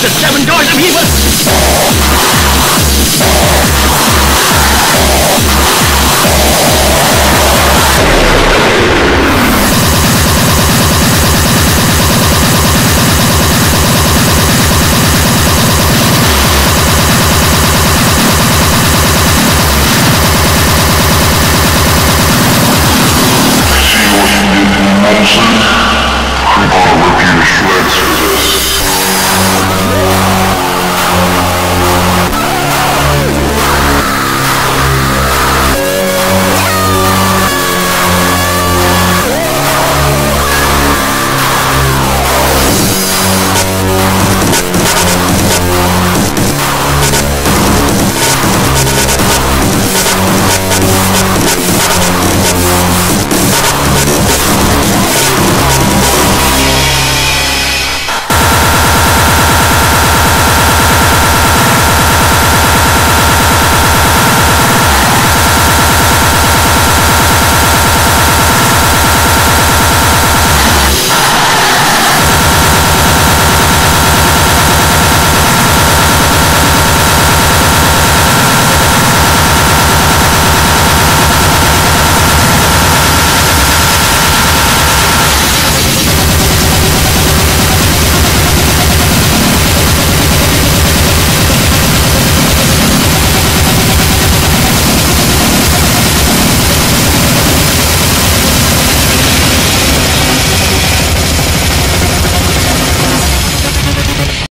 the seven gods of evil!